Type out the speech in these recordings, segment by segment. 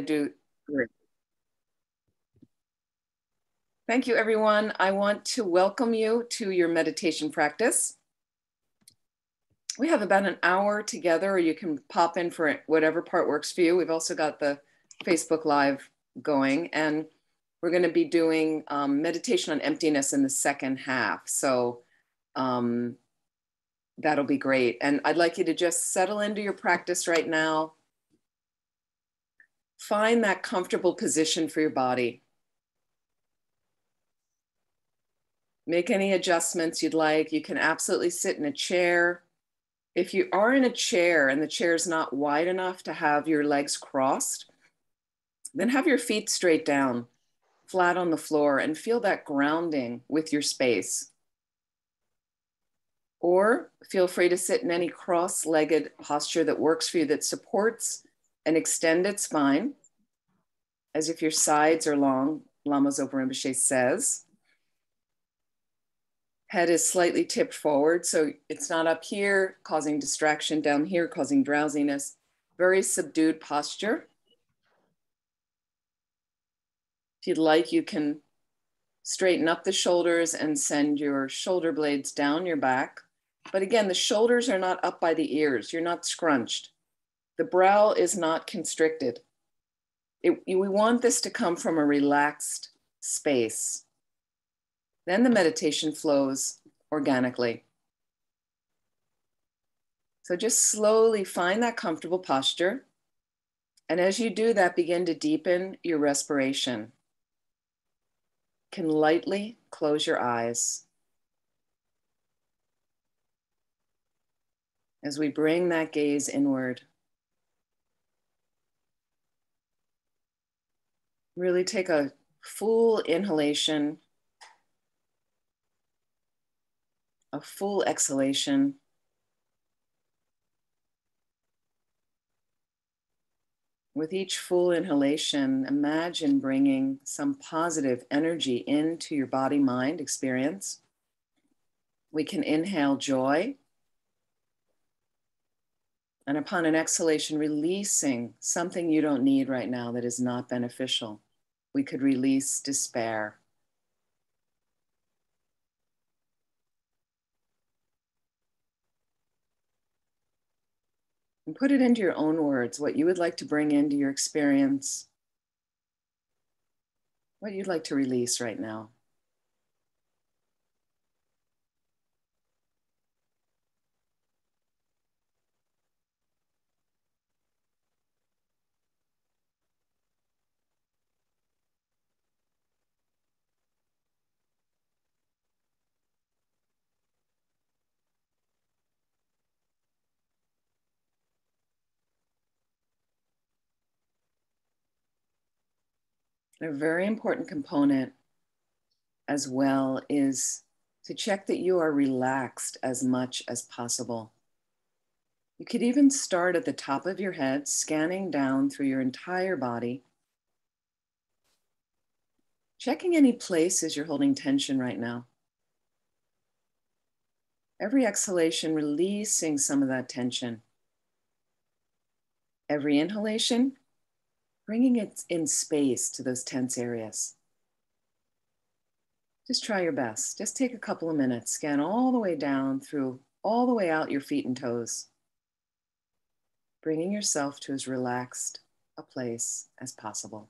do great. Thank you, everyone. I want to welcome you to your meditation practice. We have about an hour together, or you can pop in for whatever part works for you. We've also got the Facebook Live going, and we're going to be doing um, meditation on emptiness in the second half. So um, that'll be great. And I'd like you to just settle into your practice right now Find that comfortable position for your body. Make any adjustments you'd like. You can absolutely sit in a chair. If you are in a chair and the chair is not wide enough to have your legs crossed, then have your feet straight down, flat on the floor, and feel that grounding with your space. Or feel free to sit in any cross legged posture that works for you that supports an extended spine, as if your sides are long, Lama Zopa Rinpoche says. Head is slightly tipped forward, so it's not up here, causing distraction, down here, causing drowsiness. Very subdued posture. If you'd like, you can straighten up the shoulders and send your shoulder blades down your back. But again, the shoulders are not up by the ears. You're not scrunched. The brow is not constricted. It, we want this to come from a relaxed space. Then the meditation flows organically. So just slowly find that comfortable posture. And as you do that, begin to deepen your respiration. Can lightly close your eyes. As we bring that gaze inward. Really take a full inhalation, a full exhalation. With each full inhalation, imagine bringing some positive energy into your body mind experience. We can inhale joy. And upon an exhalation, releasing something you don't need right now that is not beneficial we could release despair. And put it into your own words, what you would like to bring into your experience, what you'd like to release right now. A very important component as well is to check that you are relaxed as much as possible. You could even start at the top of your head, scanning down through your entire body, checking any places you're holding tension right now. Every exhalation, releasing some of that tension. Every inhalation, bringing it in space to those tense areas. Just try your best. Just take a couple of minutes, scan all the way down through, all the way out your feet and toes, bringing yourself to as relaxed a place as possible.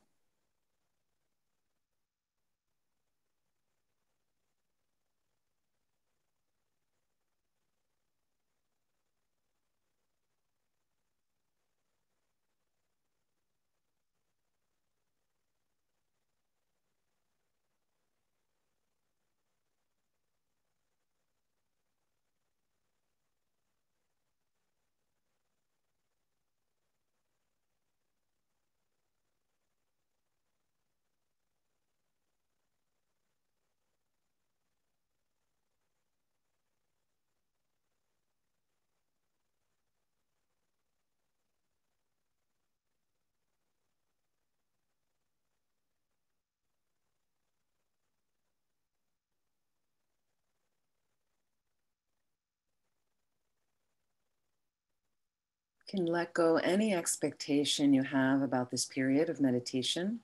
Can let go any expectation you have about this period of meditation.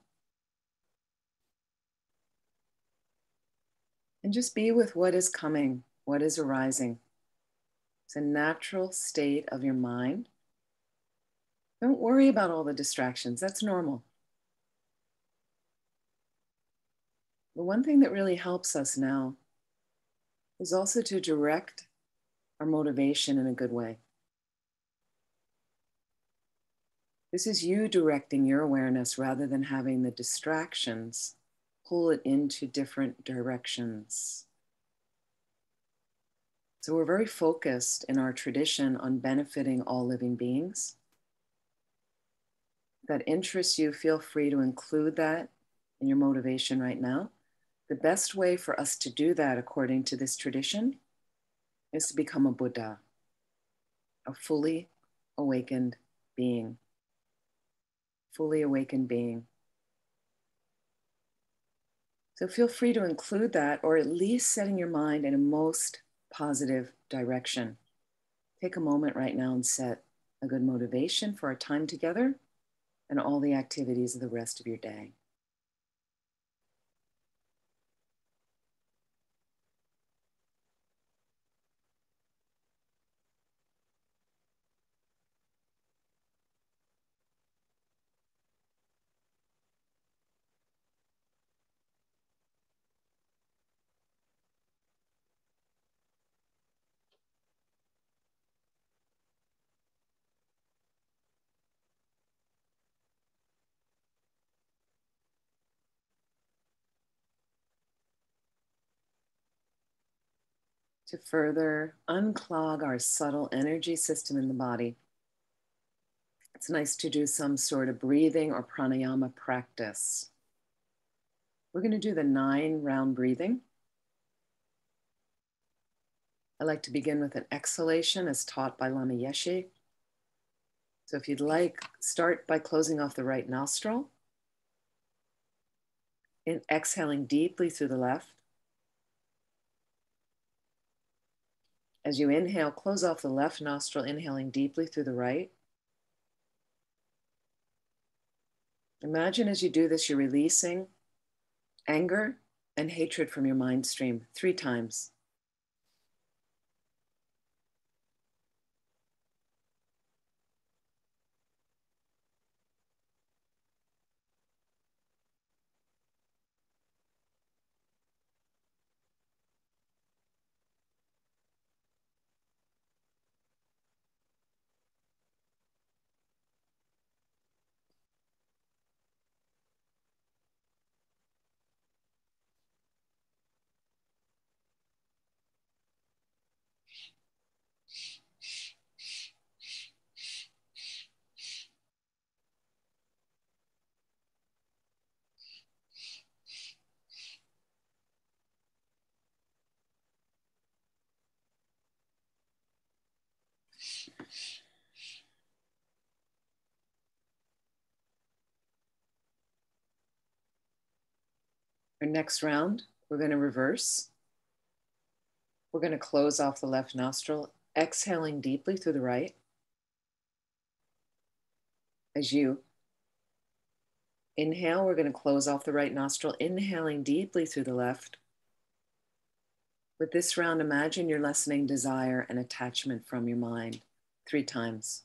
And just be with what is coming, what is arising. It's a natural state of your mind. Don't worry about all the distractions, that's normal. The one thing that really helps us now is also to direct our motivation in a good way. This is you directing your awareness rather than having the distractions pull it into different directions. So we're very focused in our tradition on benefiting all living beings. If that interests you, feel free to include that in your motivation right now. The best way for us to do that, according to this tradition, is to become a Buddha, a fully awakened being fully awakened being. So feel free to include that or at least setting your mind in a most positive direction. Take a moment right now and set a good motivation for our time together and all the activities of the rest of your day. To further unclog our subtle energy system in the body. It's nice to do some sort of breathing or pranayama practice. We're going to do the nine round breathing. I like to begin with an exhalation as taught by Lama Yeshe. So if you'd like, start by closing off the right nostril and exhaling deeply through the left. As you inhale, close off the left nostril, inhaling deeply through the right. Imagine as you do this, you're releasing anger and hatred from your mind stream three times. Our next round, we're going to reverse. We're going to close off the left nostril, exhaling deeply through the right. As you inhale, we're going to close off the right nostril, inhaling deeply through the left. With this round, imagine you're lessening desire and attachment from your mind three times.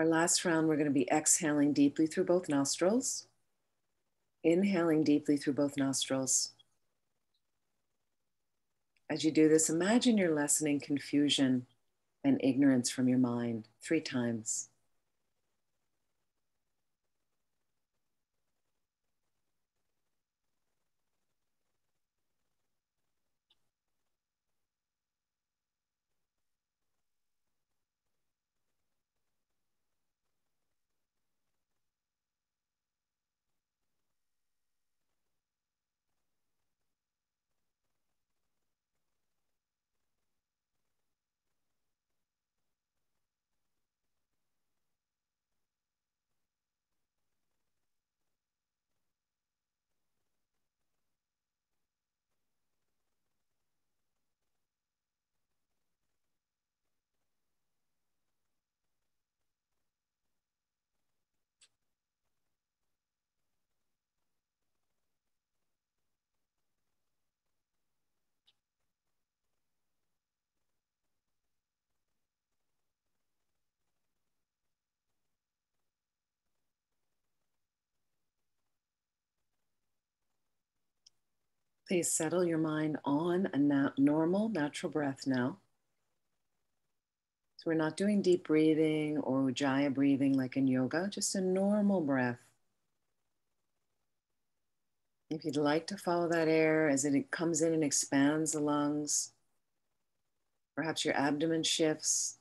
Our last round, we're going to be exhaling deeply through both nostrils, inhaling deeply through both nostrils. As you do this, imagine you're lessening confusion and ignorance from your mind three times. Please settle your mind on a na- normal, natural breath now. So we're not doing deep breathing or ujjayi breathing like in yoga, just a normal breath. If you'd like to follow that air as it comes in and expands the lungs, perhaps your abdomen shifts.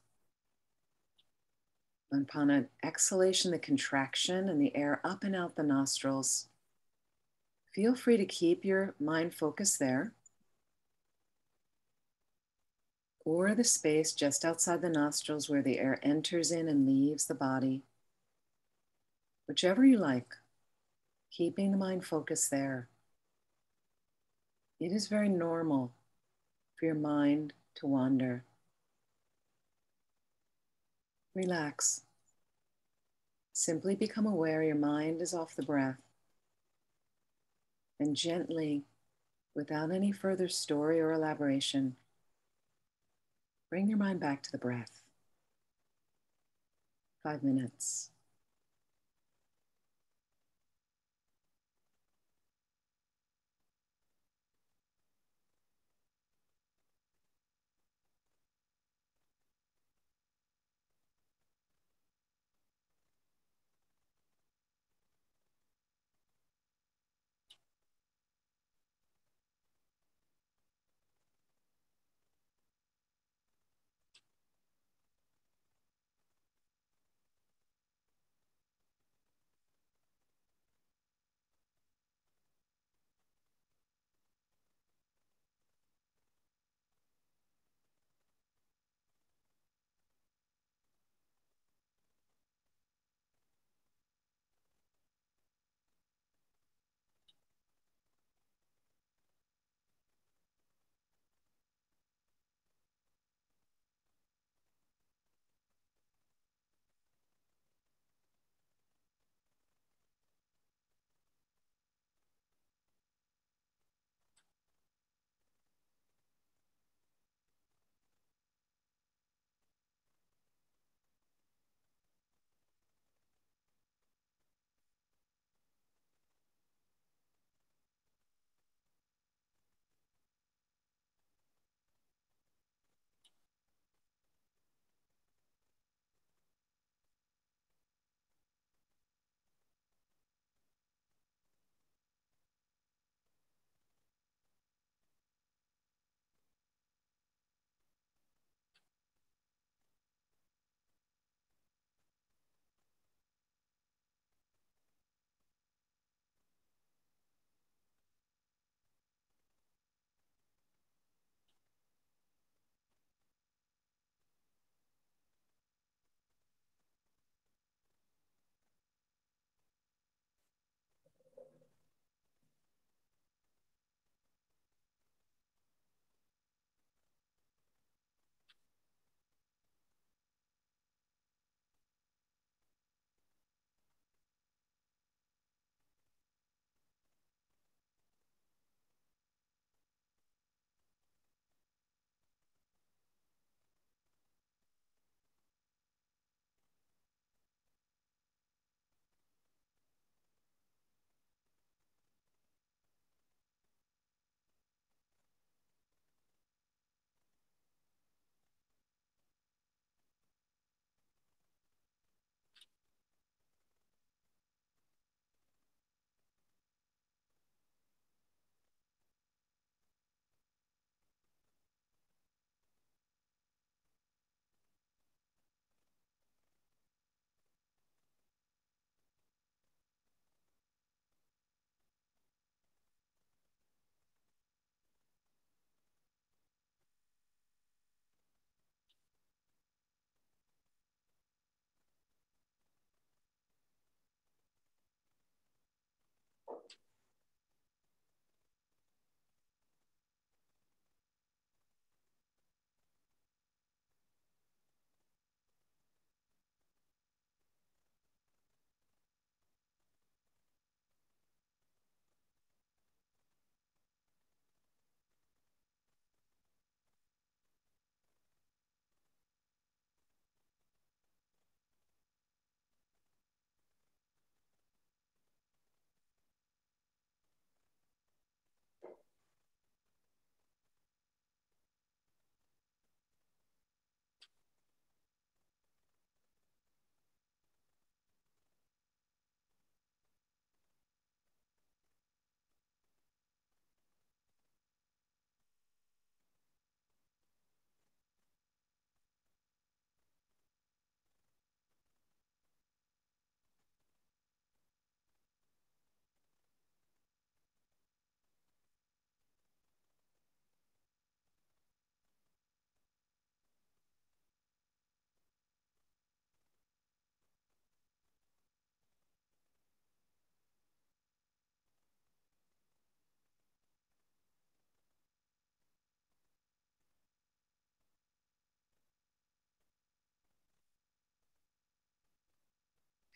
Upon an exhalation, the contraction and the air up and out the nostrils Feel free to keep your mind focused there or the space just outside the nostrils where the air enters in and leaves the body. Whichever you like, keeping the mind focused there. It is very normal for your mind to wander. Relax. Simply become aware your mind is off the breath and gently, without any further story or elaboration, bring your mind back to the breath. Five minutes.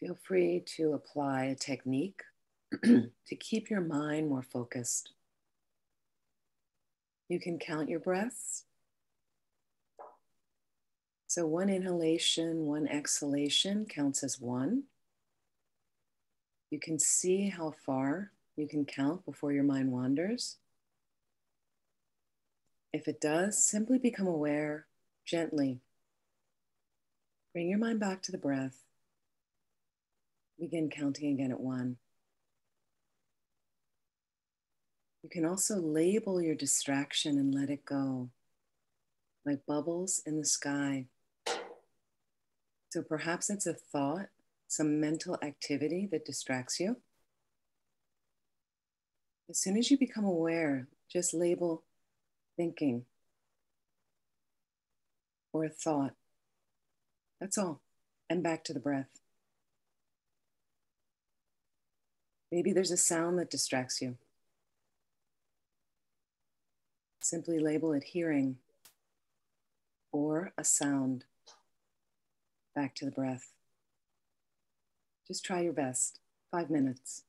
Feel free to apply a technique to keep your mind more focused. You can count your breaths. So, one inhalation, one exhalation counts as one. You can see how far you can count before your mind wanders. If it does, simply become aware gently. Bring your mind back to the breath. Begin counting again at one. You can also label your distraction and let it go, like bubbles in the sky. So perhaps it's a thought, some mental activity that distracts you. As soon as you become aware, just label thinking or thought. That's all. And back to the breath. Maybe there's a sound that distracts you. Simply label it hearing or a sound. Back to the breath. Just try your best. Five minutes.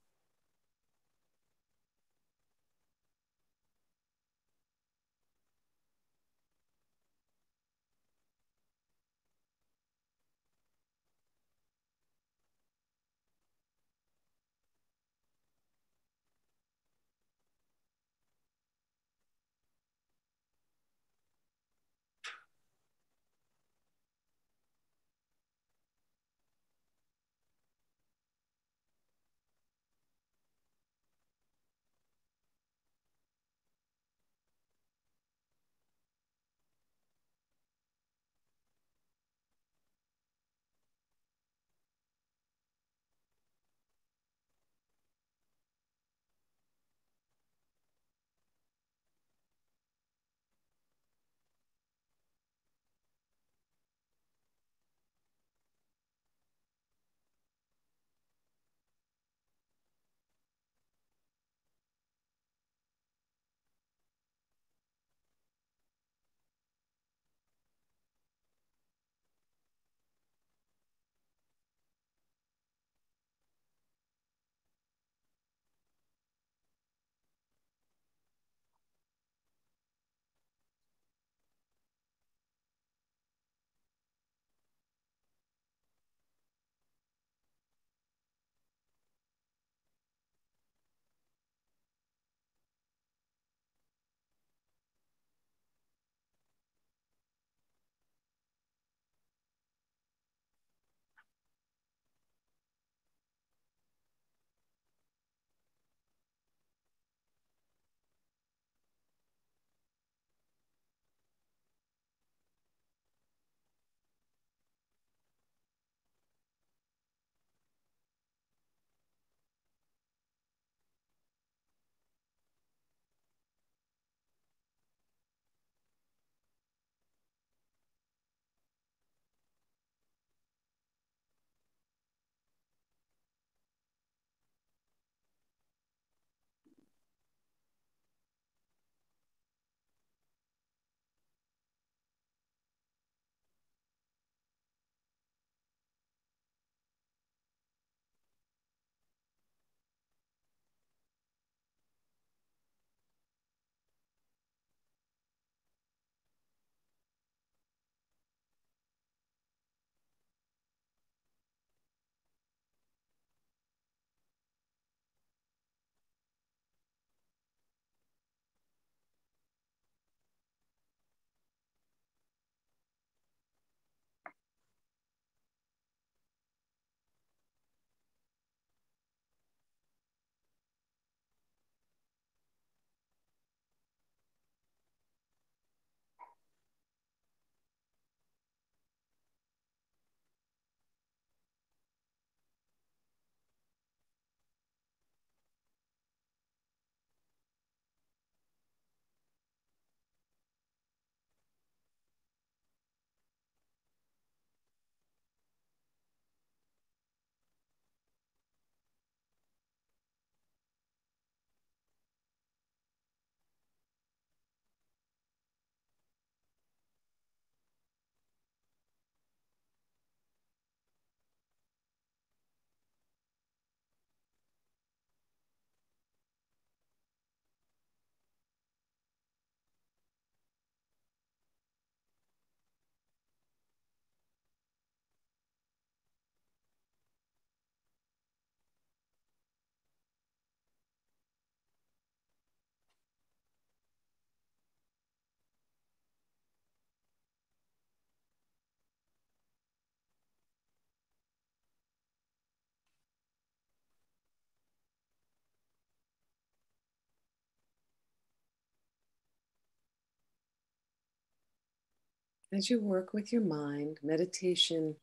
As you work with your mind, meditation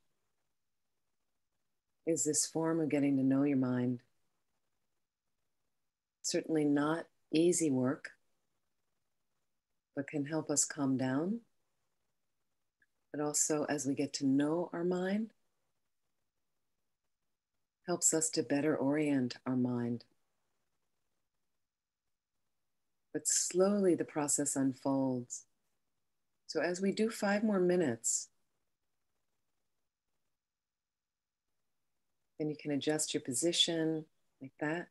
is this form of getting to know your mind. Certainly not easy work, but can help us calm down. But also, as we get to know our mind, helps us to better orient our mind. But slowly the process unfolds. So, as we do five more minutes, then you can adjust your position like that.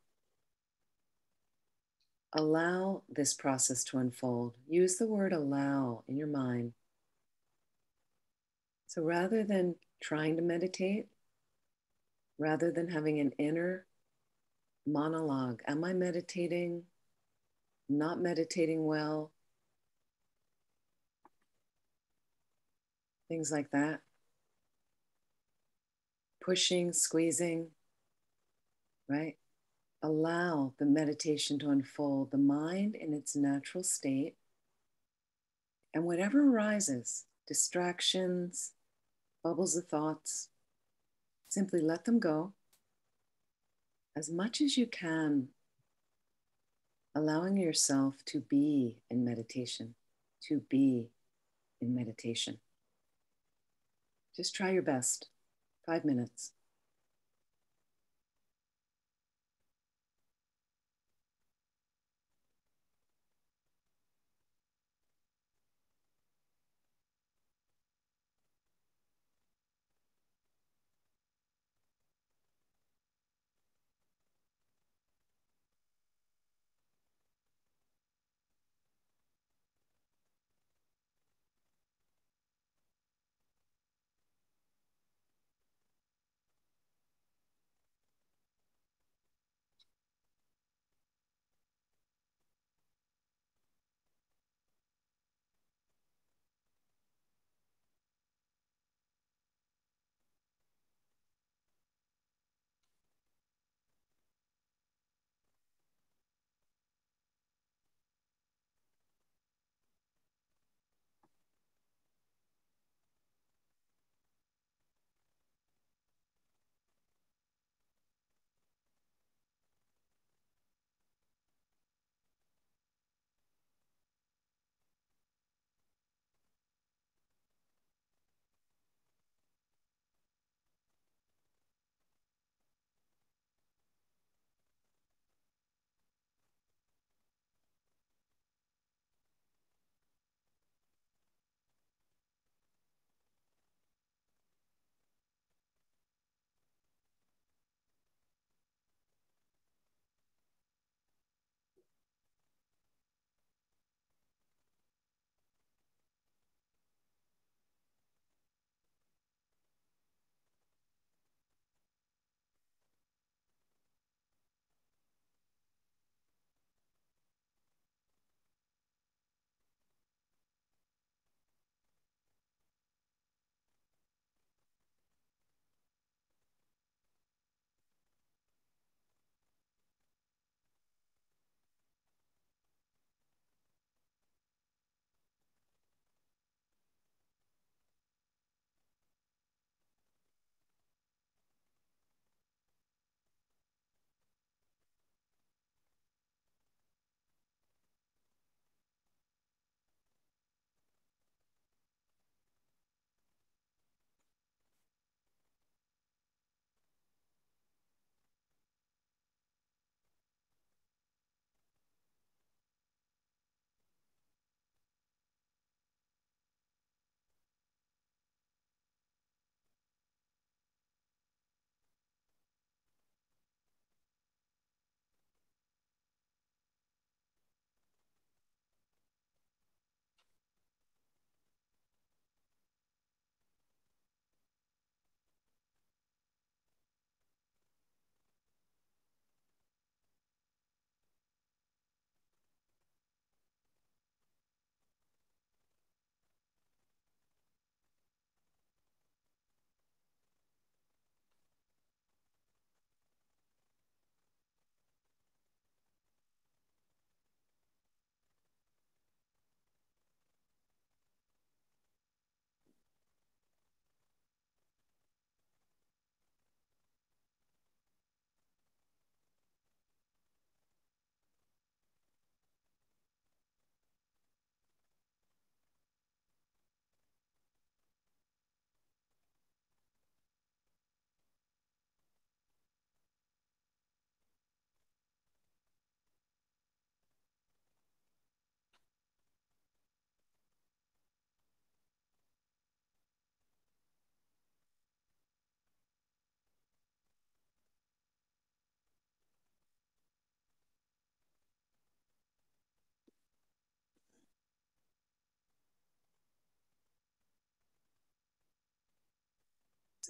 Allow this process to unfold. Use the word allow in your mind. So rather than trying to meditate, rather than having an inner monologue, am I meditating? Not meditating well? Things like that. Pushing, squeezing, right? Allow the meditation to unfold, the mind in its natural state. And whatever arises, distractions, bubbles of thoughts, simply let them go as much as you can, allowing yourself to be in meditation, to be in meditation. Just try your best. Five minutes.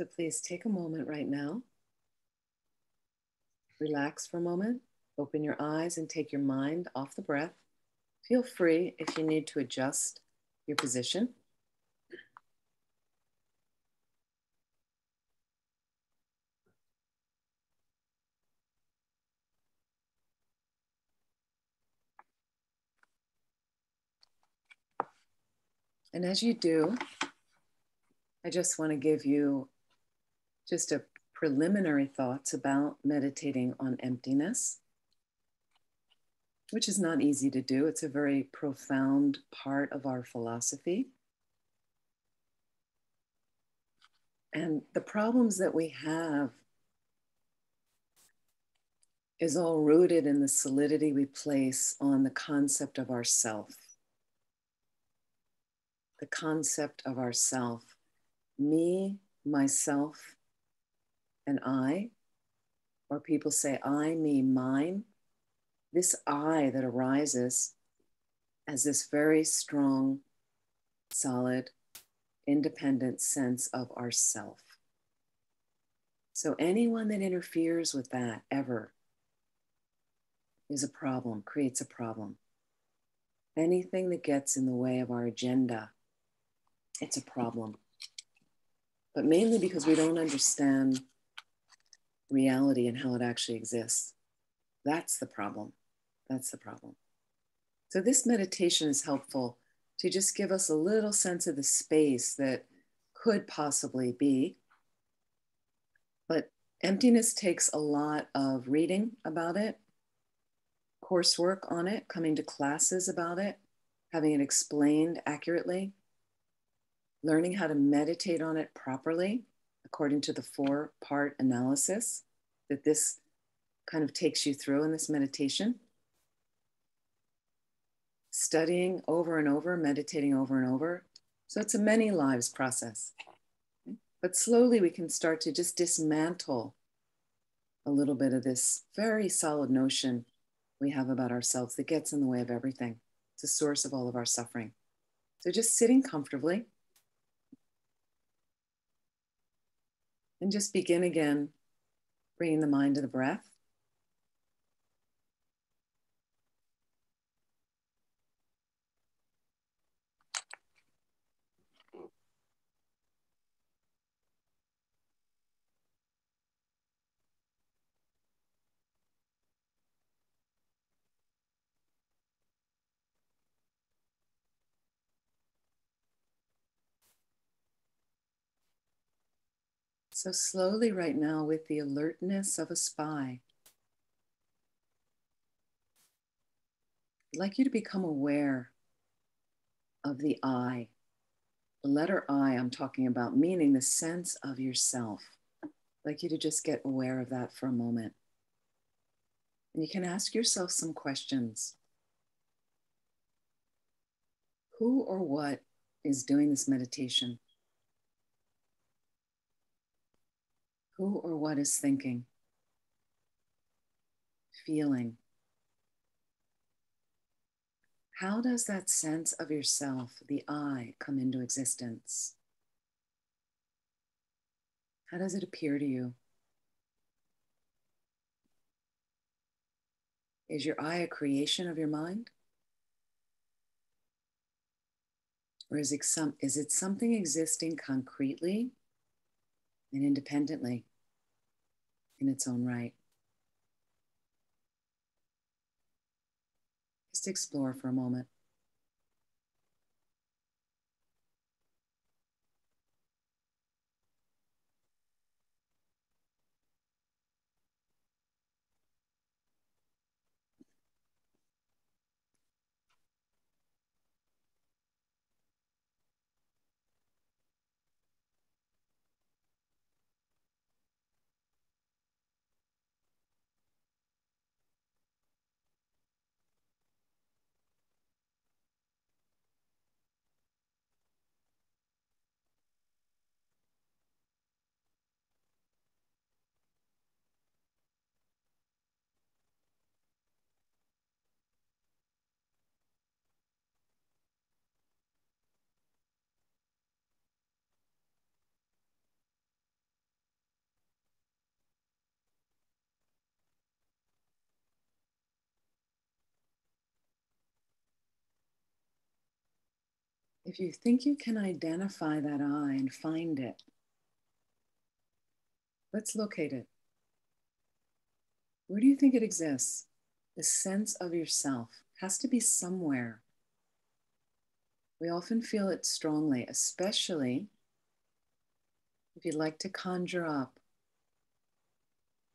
So please take a moment right now. Relax for a moment. Open your eyes and take your mind off the breath. Feel free if you need to adjust your position. And as you do, I just want to give you just a preliminary thoughts about meditating on emptiness, which is not easy to do. It's a very profound part of our philosophy. And the problems that we have is all rooted in the solidity we place on the concept of ourself the concept of ourself, me, myself, and I, or people say I, me, mine, this I that arises as this very strong, solid, independent sense of ourself. So anyone that interferes with that ever is a problem, creates a problem. Anything that gets in the way of our agenda it's a problem. But mainly because we don't understand reality and how it actually exists. That's the problem. That's the problem. So, this meditation is helpful to just give us a little sense of the space that could possibly be. But emptiness takes a lot of reading about it, coursework on it, coming to classes about it, having it explained accurately learning how to meditate on it properly according to the four part analysis that this kind of takes you through in this meditation. Studying over and over, meditating over and over. So it's a many lives process. But slowly we can start to just dismantle a little bit of this very solid notion we have about ourselves that gets in the way of everything. It's the source of all of our suffering. So just sitting comfortably And just begin again, bringing the mind to the breath. So, slowly, right now, with the alertness of a spy, I'd like you to become aware of the I. The letter I I'm talking about, meaning the sense of yourself. I'd like you to just get aware of that for a moment. And you can ask yourself some questions. Who or what is doing this meditation? Who or what is thinking, feeling? How does that sense of yourself, the I, come into existence? How does it appear to you? Is your I a creation of your mind? Or is it, some, is it something existing concretely and independently? In its own right. Just explore for a moment. If you think you can identify that I and find it, let's locate it. Where do you think it exists? The sense of yourself has to be somewhere. We often feel it strongly, especially if you'd like to conjure up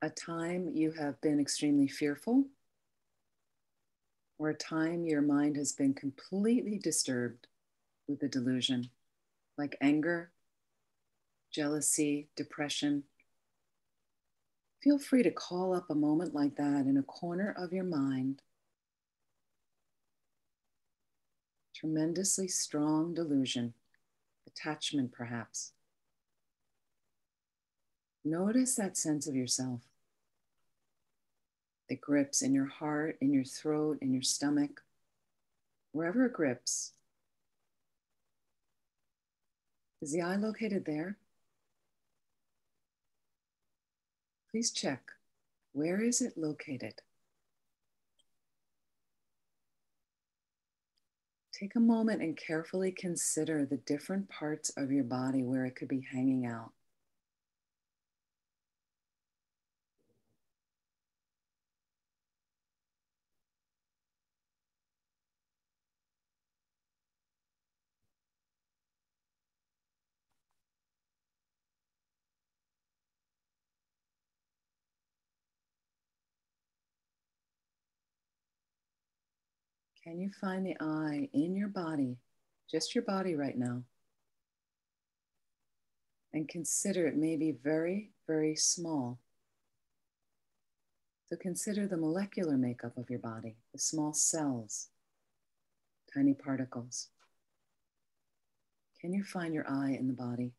a time you have been extremely fearful or a time your mind has been completely disturbed with a delusion, like anger, jealousy, depression. Feel free to call up a moment like that in a corner of your mind. Tremendously strong delusion, attachment perhaps. Notice that sense of yourself. It grips in your heart, in your throat, in your stomach, wherever it grips. Is the I located there? Please check. Where is it located? Take a moment and carefully consider the different parts of your body where it could be hanging out. Can you find the I in your body, just your body right now? And consider it may be very, very small. So consider the molecular makeup of your body, the small cells, tiny particles. Can you find your I in the body?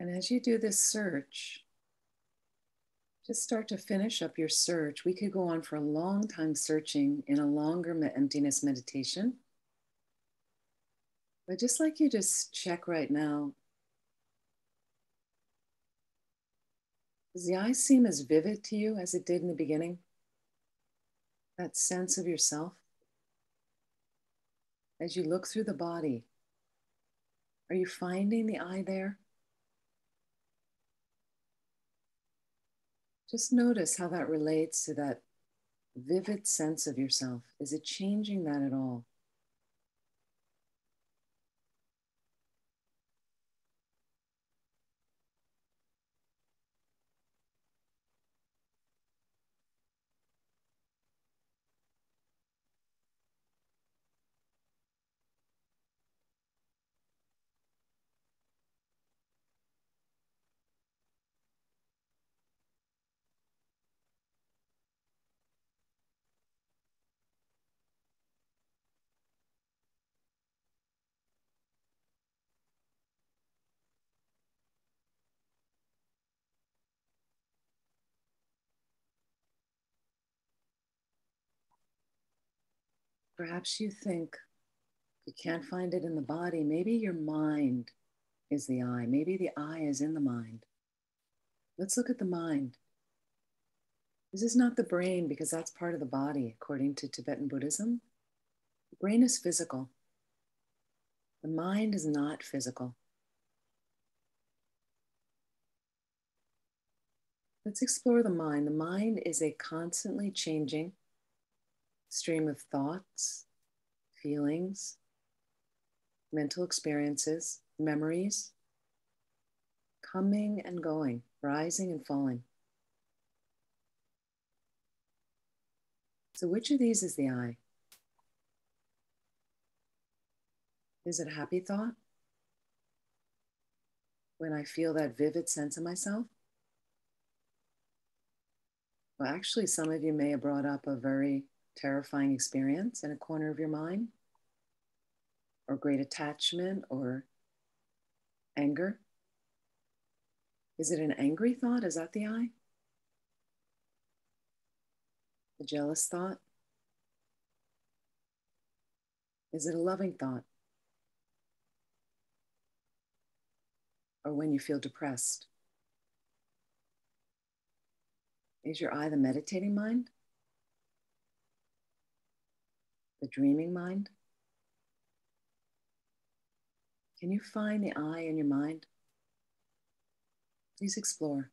And as you do this search, just start to finish up your search. We could go on for a long time searching in a longer emptiness meditation. But just like you just check right now, does the I seem as vivid to you as it did in the beginning? That sense of yourself? As you look through the body, are you finding the I there? Just notice how that relates to that vivid sense of yourself. Is it changing that at all? Perhaps you think you can't find it in the body. Maybe your mind is the I. Maybe the I is in the mind. Let's look at the mind. This is not the brain because that's part of the body, according to Tibetan Buddhism. The brain is physical. The mind is not physical. Let's explore the mind. The mind is a constantly changing stream of thoughts, feelings, mental experiences, memories, coming and going, rising and falling. So, which of these is the I? Is it a happy thought? When I feel that vivid sense of myself? Well, actually, some of you may have brought up a very terrifying experience in a corner of your mind, or great attachment, or anger. Is it an angry thought? Is that the I? A jealous thought? Is it a loving thought? Or when you feel depressed? Is your I the meditating mind? The dreaming mind? Can you find the I in your mind? Please explore.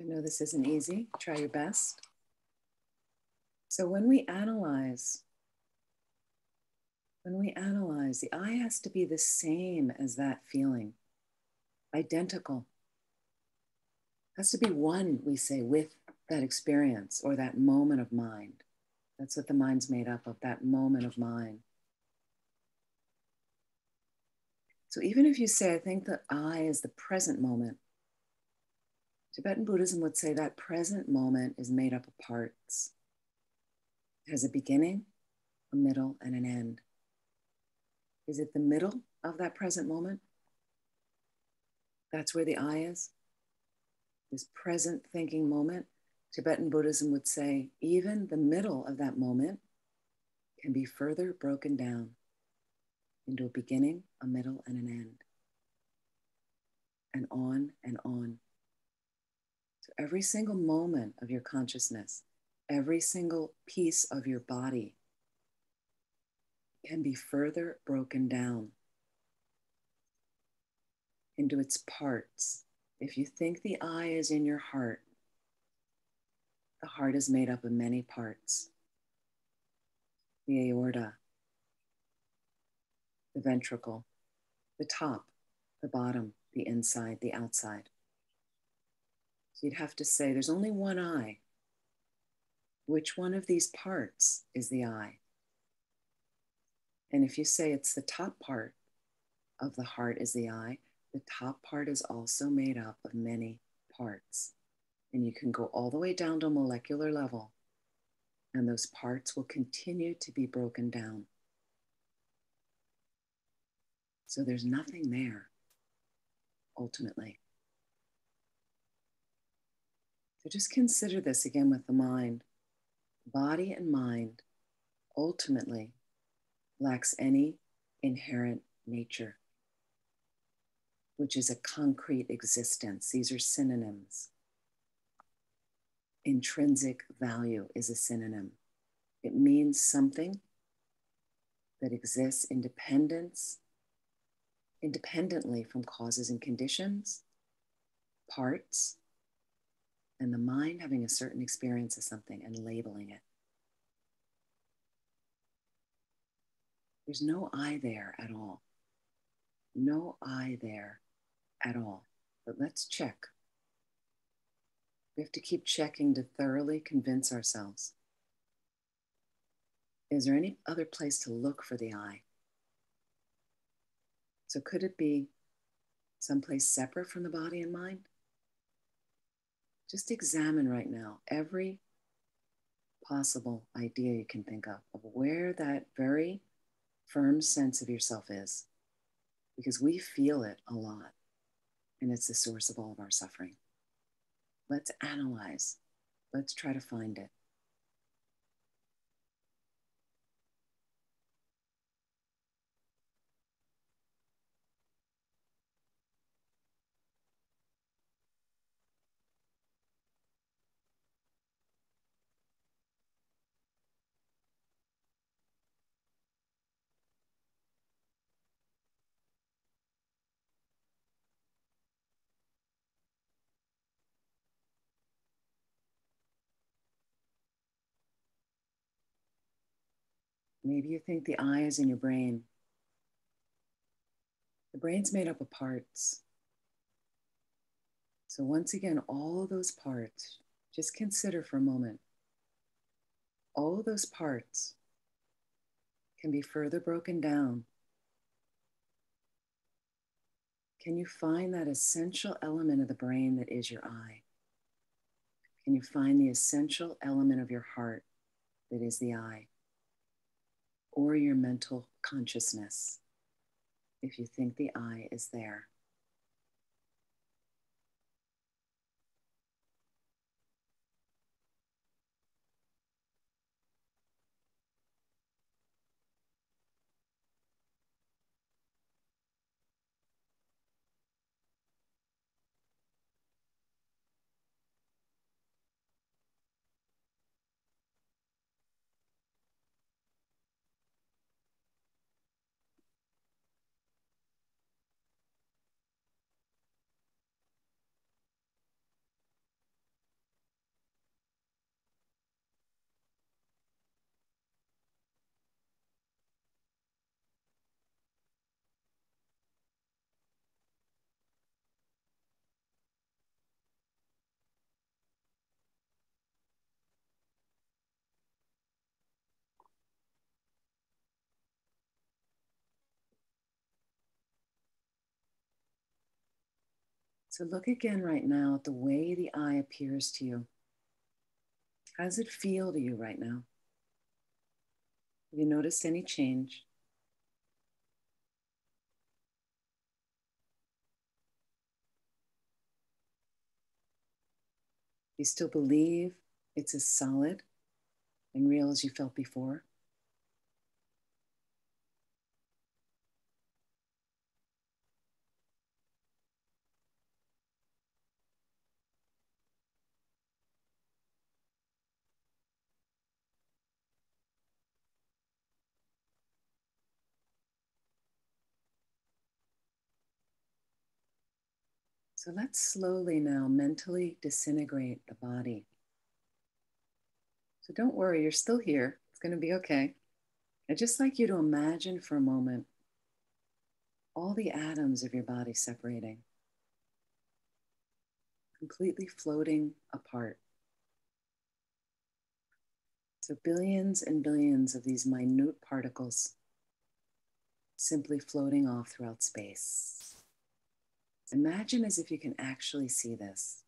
I know this isn't easy. Try your best. So when we analyze, when we analyze, the I has to be the same as that feeling, identical. Has to be one, we say, with that experience or that moment of mind. That's what the mind's made up of, that moment of mind. So even if you say, I think the I is the present moment, Tibetan Buddhism would say that present moment is made up of parts. It has a beginning, a middle, and an end. Is it the middle of that present moment? That's where the I is. This present thinking moment. Tibetan Buddhism would say even the middle of that moment can be further broken down into a beginning, a middle, and an end. And on and on. So every single moment of your consciousness, every single piece of your body can be further broken down into its parts. If you think the I is in your heart, the heart is made up of many parts the aorta, the ventricle, the top, the bottom, the inside, the outside. So you'd have to say there's only one I. Which one of these parts is the I? And if you say it's the top part of the heart is the I, the top part is also made up of many parts. And you can go all the way down to molecular level, and those parts will continue to be broken down. So there's nothing there ultimately. So just consider this again with the mind. Body and mind ultimately lacks any inherent nature. which is a concrete existence. These are synonyms. Intrinsic value is a synonym. It means something that exists independence, independently from causes and conditions, parts, and the mind having a certain experience of something and labeling it. There's no I there at all. No I there at all. But let's check. We have to keep checking to thoroughly convince ourselves. Is there any other place to look for the I? So, could it be someplace separate from the body and mind? Just examine right now every possible idea you can think of of where that very firm sense of yourself is, because we feel it a lot, and it's the source of all of our suffering. Let's analyze, let's try to find it. Maybe you think the I is in your brain. The brain's made up of parts. So, once again, all of those parts, just consider for a moment, all of those parts can be further broken down. Can you find that essential element of the brain that is your I? Can you find the essential element of your heart that is the I? Or your mental consciousness if you think the I is there. So look again right now at the way the I appears to you. How does it feel to you right now? Have you noticed any change? Do you still believe it's as solid and real as you felt before? So let's slowly now mentally disintegrate the body. So don't worry, you're still here. It's going to be okay. I'd just like you to imagine for a moment all the atoms of your body separating, completely floating apart. So, billions and billions of these minute particles simply floating off throughout space. Imagine as if you can actually see this.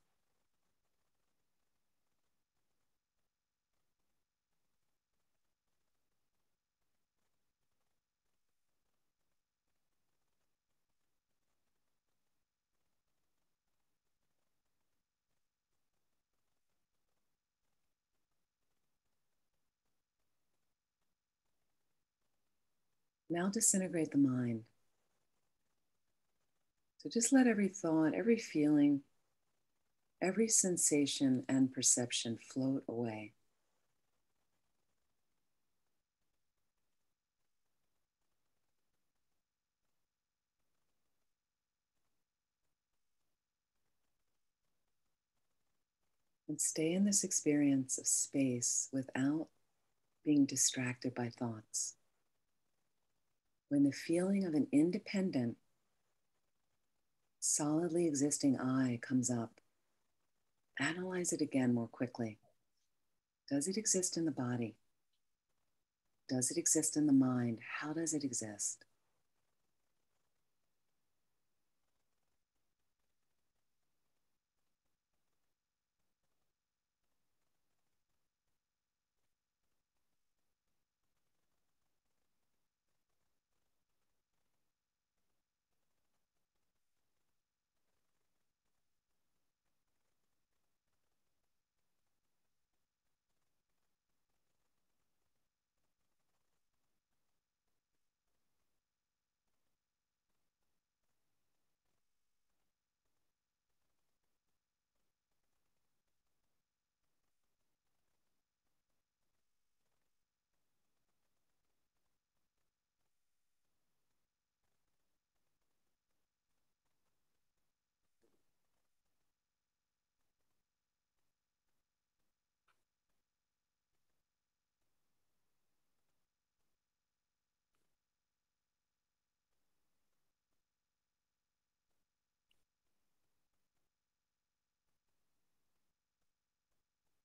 Now disintegrate the mind. So just let every thought, every feeling, every sensation and perception float away. And stay in this experience of space without being distracted by thoughts. When the feeling of an independent, solidly existing I comes up, analyze it again more quickly. Does it exist in the body? Does it exist in the mind? How does it exist?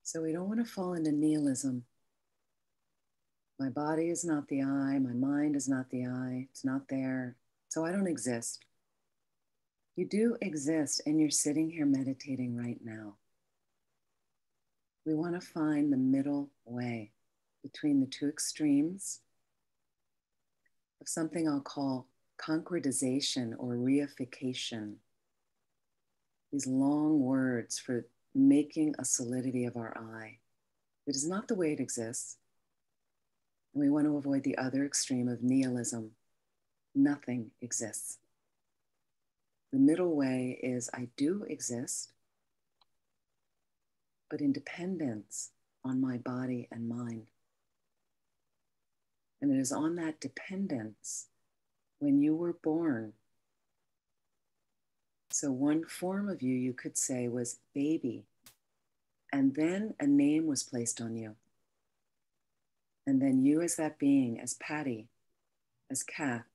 So we don't want to fall into nihilism. My body is not the I, my mind is not the I, it's not there, so I don't exist. You do exist, and you're sitting here meditating right now. We want to find the middle way between the two extremes of something I'll call concretization or reification. These long words for making a solidity of our I. It is not the way it exists. And we want to avoid the other extreme of nihilism. Nothing exists. The middle way is I do exist, but in dependence on my body and mind. And it is on that dependence when you were born so, one form of you, you could say, was baby. And then a name was placed on you. And then you, as that being, as Patty, as Kath,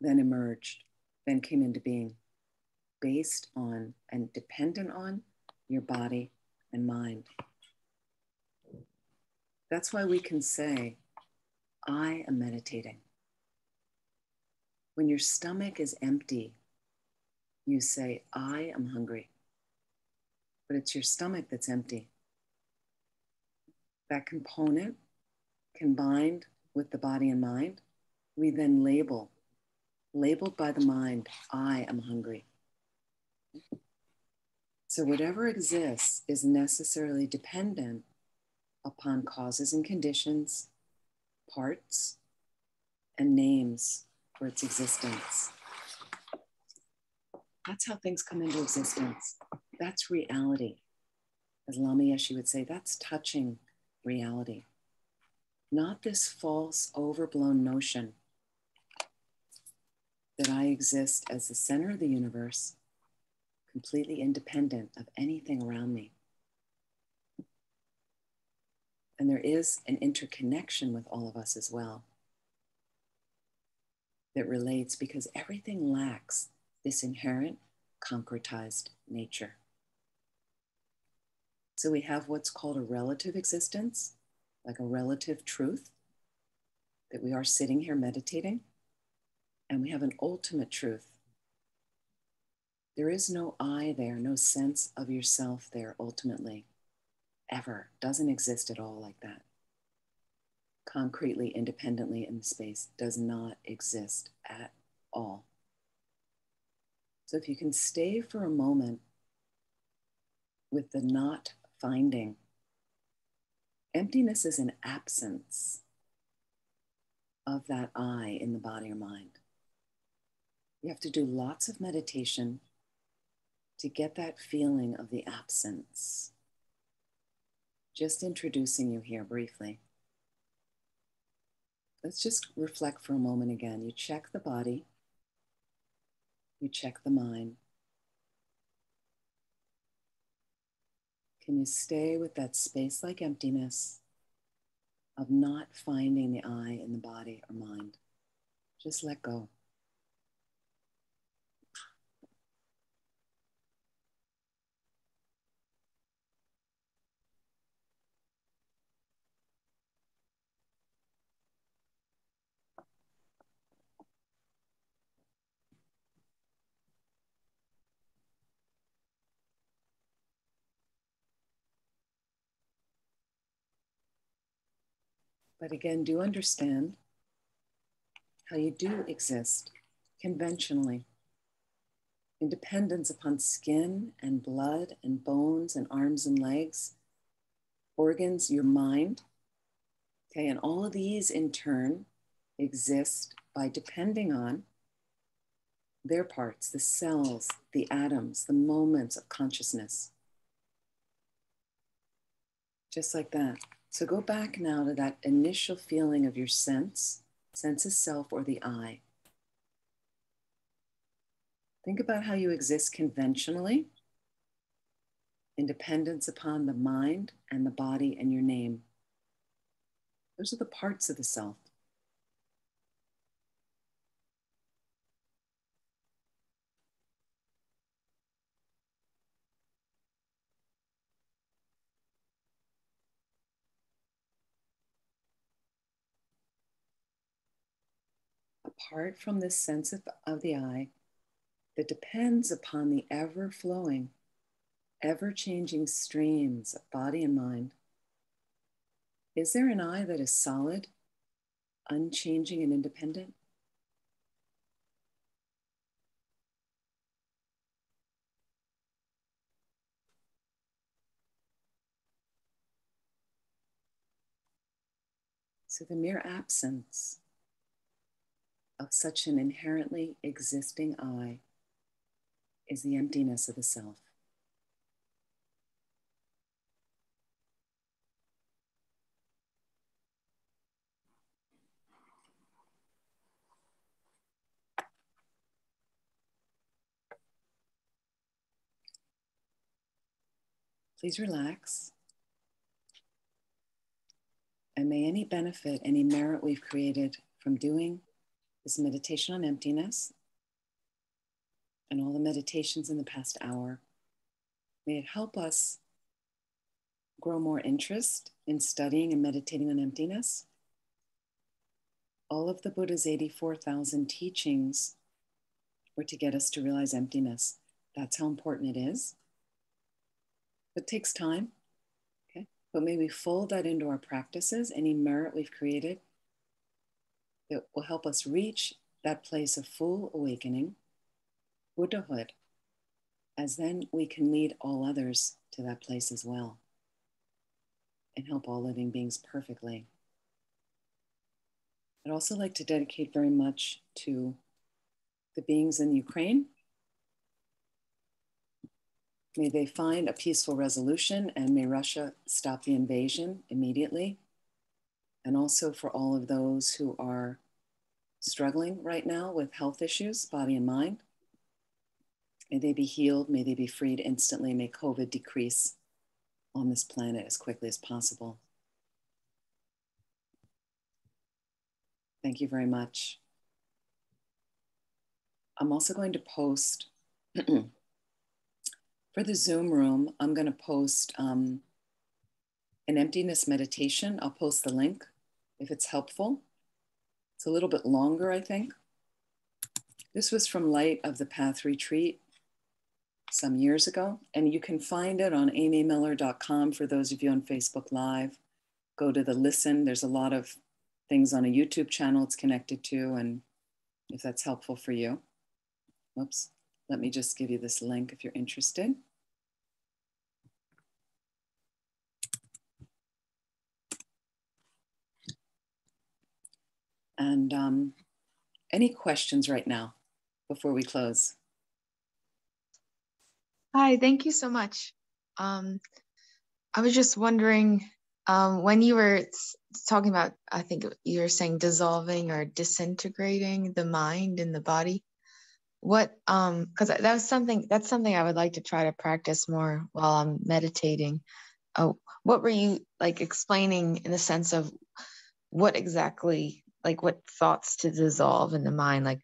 then emerged, then came into being based on and dependent on your body and mind. That's why we can say, I am meditating. When your stomach is empty, you say, I am hungry, but it's your stomach that's empty. That component combined with the body and mind, we then label, labeled by the mind, I am hungry. So, whatever exists is necessarily dependent upon causes and conditions, parts, and names for its existence. That's how things come into existence. That's reality. As Lama Yeshe would say, that's touching reality. Not this false, overblown notion that I exist as the center of the universe, completely independent of anything around me. And there is an interconnection with all of us as well that relates because everything lacks this inherent concretized nature. So we have what's called a relative existence, like a relative truth, that we are sitting here meditating, and we have an ultimate truth. There is no I there, no sense of yourself there ultimately, ever. Doesn't exist at all like that. Concretely, independently in space, does not exist at all. So if you can stay for a moment with the not finding, emptiness is an absence of that I in the body or mind. You have to do lots of meditation to get that feeling of the absence. Just introducing you here briefly. Let's just reflect for a moment again. You check the body, you check the mind. Can you stay with that space like emptiness of not finding the I in the body or mind? Just let go. But again, do understand how you do exist conventionally. Independence upon skin and blood and bones and arms and legs, organs, your mind. Okay, and all of these in turn exist by depending on their parts, the cells, the atoms, the moments of consciousness. Just like that. So go back now to that initial feeling of your sense, sense of self or the I. Think about how you exist conventionally, in dependence upon the mind and the body and your name. Those are the parts of the self. Apart from this sense of, of the I that depends upon the ever flowing, ever changing streams of body and mind, is there an I that is solid, unchanging, and independent? So the mere absence of such an inherently existing I is the emptiness of the self. Please relax. And may any benefit, any merit we've created from doing this meditation on emptiness and all the meditations in the past hour. May it help us grow more interest in studying and meditating on emptiness. All of the Buddha's 84,000 teachings were to get us to realize emptiness. That's how important it is. It takes time, okay? But may we fold that into our practices, any merit we've created that will help us reach that place of full awakening, Buddhahood, as then we can lead all others to that place as well and help all living beings perfectly. I'd also like to dedicate very much to the beings in Ukraine. May they find a peaceful resolution and may Russia stop the invasion immediately. And also for all of those who are struggling right now with health issues, body and mind. May they be healed. May they be freed instantly. May COVID decrease on this planet as quickly as possible. Thank you very much. I'm also going to post for the Zoom room, I'm going to post um, an emptiness meditation. I'll post the link if it's helpful. It's a little bit longer, I think. This was from Light of the Path Retreat some years ago, and you can find it on amymiller.com for those of you on Facebook Live. Go to the listen. There's a lot of things on a YouTube channel it's connected to, and if that's helpful for you. Oops, let me just give you this link if you're interested. And um, any questions right now before we close? Hi, thank you so much. Um, I was just wondering um, when you were talking about, I think you were saying dissolving or disintegrating the mind and the body. What, um, because that was something, that's something I would like to try to practice more while I'm meditating. Oh, what were you like explaining in the sense of what exactly, like what thoughts to dissolve in the mind? Like,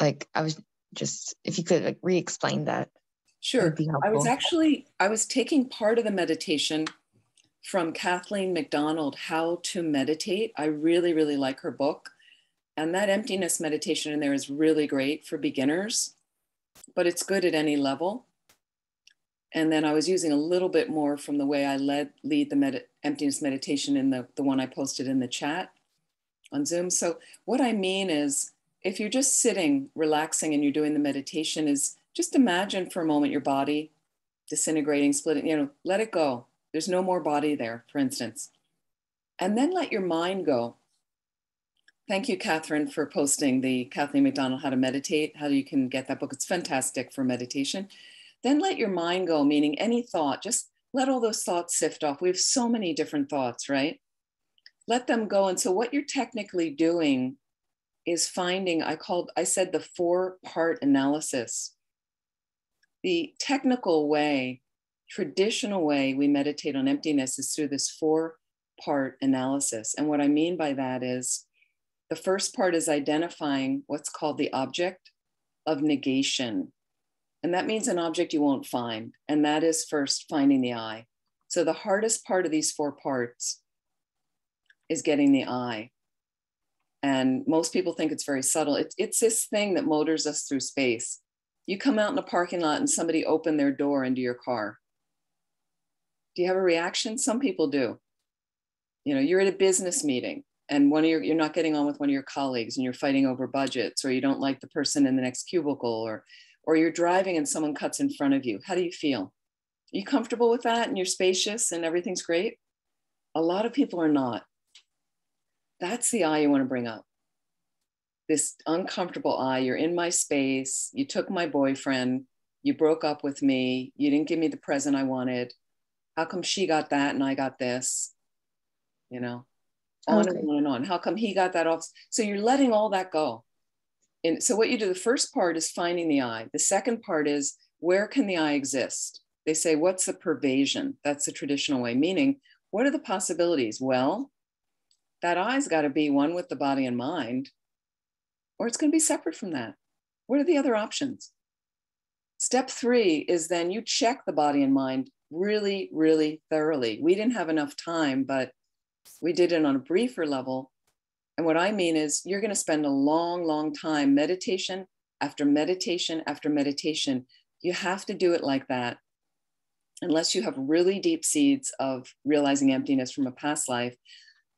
like I was just, if you could like re-explain that. Sure. I was actually, I was taking part of the meditation from Kathleen McDonald, How to Meditate. I really, really like her book. And that emptiness meditation in there is really great for beginners, but it's good at any level. And then I was using a little bit more from the way I led lead the med- emptiness meditation in the, the one I posted in the chat on Zoom. So what I mean is if you're just sitting, relaxing, and you're doing the meditation, is just imagine for a moment your body disintegrating, splitting, you know, let it go. There's no more body there, for instance. And then let your mind go. Thank you, Catherine, for posting the Kathleen McDonald How to Meditate, how you can get that book. It's fantastic for meditation. Then let your mind go, meaning any thought, just let all those thoughts sift off. We have so many different thoughts, right? Let them go. And so, what you're technically doing is finding, I called, I said the four part analysis. The technical way traditional way we meditate on emptiness is through this four part analysis. And what I mean by that is the first part is identifying what's called the object of negation. And that means an object you won't find. And that is first finding the I. So the hardest part of these four parts is getting the I. And most people think it's very subtle. It's, it's this thing that motors us through space. You come out in a parking lot and somebody opened their door into your car do you have a reaction? Some people do. You know, you're at a business meeting and one of your you're not getting on with one of your colleagues and you're fighting over budgets or you don't like the person in the next cubicle or or you're driving and someone cuts in front of you. How do you feel? Are you comfortable with that and you're spacious and everything's great? A lot of people are not. That's the I you want to bring up. This uncomfortable I, you're in my space, you took my boyfriend, you broke up with me, you didn't give me the present I wanted, how come she got that and I got this? You know, on okay. and on and on. How come he got that off? So you're letting all that go. And so what you do, the first part is finding the I. The second part is where can the I exist? They say, what's the pervasion? That's the traditional way, meaning, what are the possibilities? Well, that I's got to be one with the body and mind, or it's going to be separate from that. What are the other options? Step three is then you check the body and mind really, really thoroughly. We didn't have enough time, but we did it on a briefer level. And what I mean is, you're going to spend a long, long time meditation after meditation after meditation. You have to do it like that. Unless you have really deep seeds of realizing emptiness from a past life,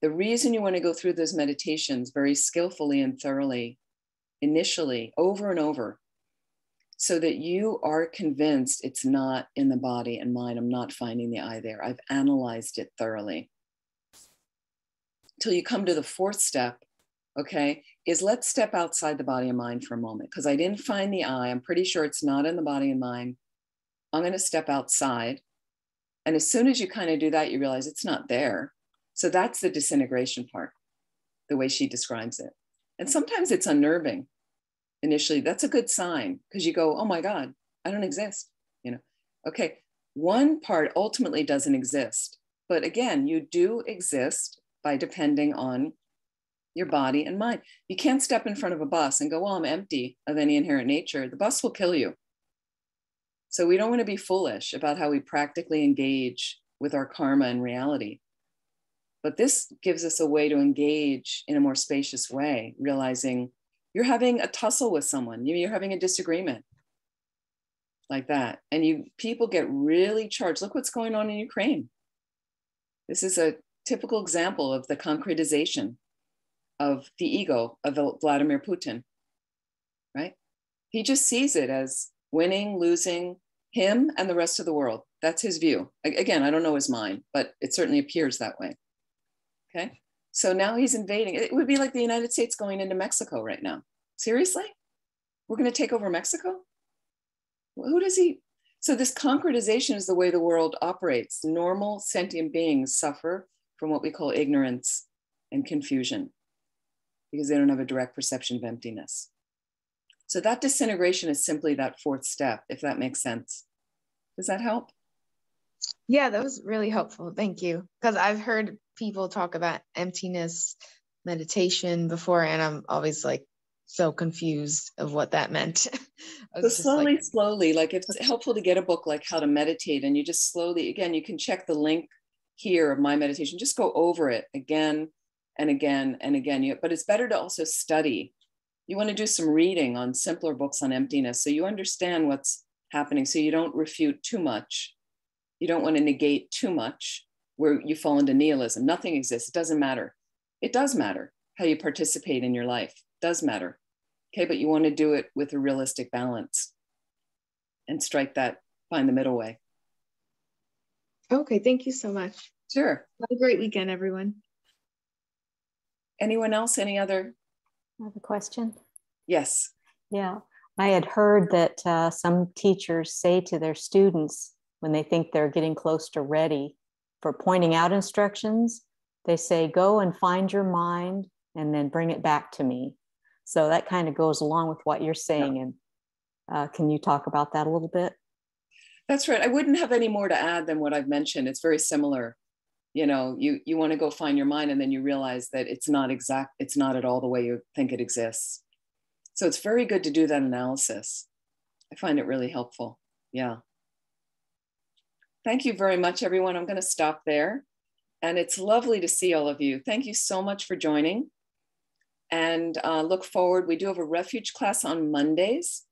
the reason you want to go through those meditations very skillfully and thoroughly, initially, over and over, so that you are convinced it's not in the body and mind. I'm not finding the I there. I've analyzed it thoroughly. Till you come to the fourth step, okay, is let's step outside the body and mind for a moment because I didn't find the I. I'm pretty sure it's not in the body and mind. I'm going to step outside. And as soon as you kind of do that, you realize it's not there. So that's the disintegration part, the way she describes it. And sometimes it's unnerving initially, that's a good sign because you go, oh my God, I don't exist. You know, okay, one part ultimately doesn't exist. But again, you do exist by depending on your body and mind. You can't step in front of a bus and go, well, I'm empty of any inherent nature. The bus will kill you. So we don't want to be foolish about how we practically engage with our karma and reality. But this gives us a way to engage in a more spacious way, realizing you're having a tussle with someone. You're having a disagreement like that. And you people get really charged. Look what's going on in ukraine. This is a typical example of the concretization of the ego of vladimir putin right? He just sees it as winning losing him and the rest of the world. That's his view. Again i don't know his mind but it certainly appears that way okay so now he's invading. It would be like the United States going into Mexico right now. Seriously? we're going to take over Mexico? Who does he? So, this concretization is the way the world operates. Normal sentient beings suffer from what we call ignorance and confusion because they don't have a direct perception of emptiness. So, that disintegration is simply that fourth step, if that makes sense. Does that help? Yeah, that was really helpful. Thank you. Because I've heard people talk about emptiness meditation before, and I'm always like so confused of what that meant. so slowly, like, slowly, like it's helpful to get a book like How to Meditate, and you just slowly, again, you can check the link here of my meditation. Just go over it again and again and again. You, but it's better to also study. You want to do some reading on simpler books on emptiness so you understand what's happening, so you don't refute too much. You don't want to negate too much where you fall into nihilism. Nothing exists. It doesn't matter. It does matter how you participate in your life. It does matter. Okay, but you want to do it with a realistic balance and strike that, find the middle way. Okay, thank you so much. Sure. Have a great weekend, everyone. Anyone else? Any other? I have a question. Yes. Yeah. I had heard that uh, some teachers say to their students when they think they're getting close to ready for pointing out instructions, they say, go and find your mind and then bring it back to me. So that kind of goes along with what you're saying. Yeah. And uh, can you talk about that a little bit? That's right. I wouldn't have any more to add than what I've mentioned. It's very similar. You know, you you want to go find your mind, and then you realize that it's not exact. It's not at all the way you think it exists. So it's very good to do that analysis. I find it really helpful. Yeah. Thank you very much, everyone. I'm going to stop there. And it's lovely to see all of you. Thank you so much for joining. And uh, look forward. We do have a refuge class on Mondays,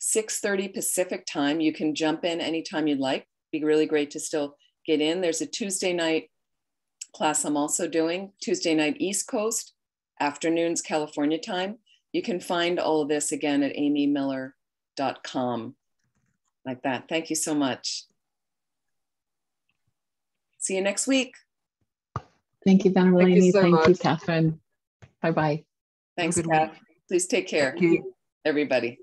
6.30 Pacific time. You can jump in anytime you'd like. Be really great to still get in. There's a Tuesday night class I'm also doing, Tuesday night East Coast, afternoons California time. You can find all of this again at amymiller.com. Like that. Thank you so much. See you next week. Thank you, Venerable Thank, you, so Thank you, Catherine. Bye bye. Thanks, Kath. Please take care, everybody.